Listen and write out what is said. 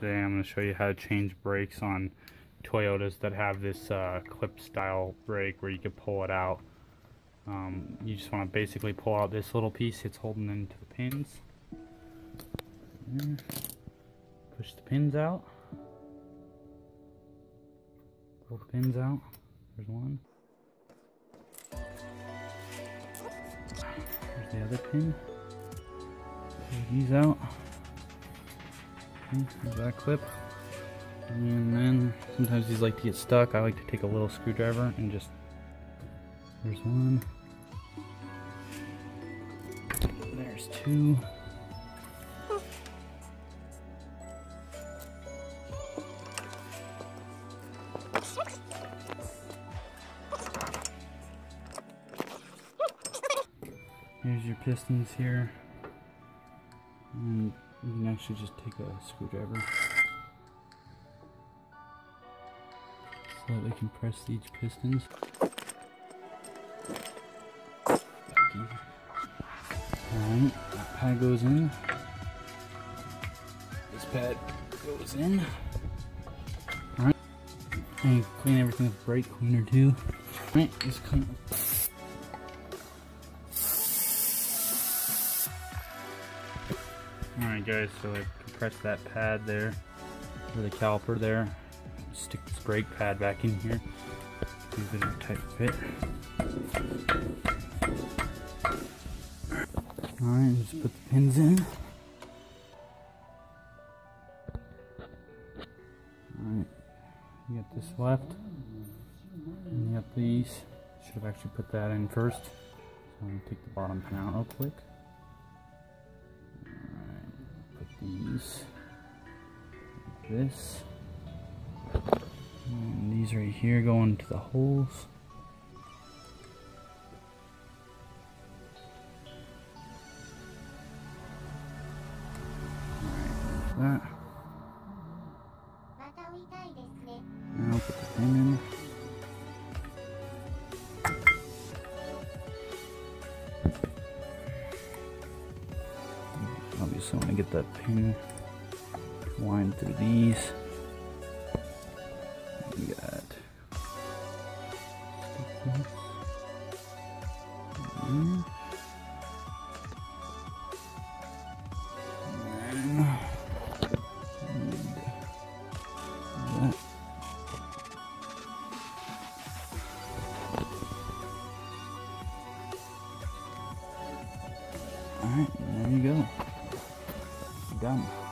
Today I'm going to show you how to change brakes on Toyotas that have this uh, clip style brake where you can pull it out. Um, you just want to basically pull out this little piece it's holding into the pins. Push the pins out. Pull the pins out. There's one. There's the other pin. Pull these out. That clip. And then sometimes these like to get stuck. I like to take a little screwdriver and just, there's one. There's two. Here's your pistons here. And you can actually just take a screwdriver. Slightly compress each pistons. Alright, that pad goes in. This pad goes in. Alright. And clean everything with brake cleaner too. Alright, just clean Alright guys, so I compressed that pad there, or the caliper there. Stick this brake pad back in here. Give it a tight fit. Alright, just put the pins in. Alright, you got this left, and you got these. Should have actually put that in first. So I'm gonna take the bottom pin out real quick. These this and these right here go into the holes that. Now put the pin in. do. So I'm gonna get that pin line through these. We got and and Alright, there you go done.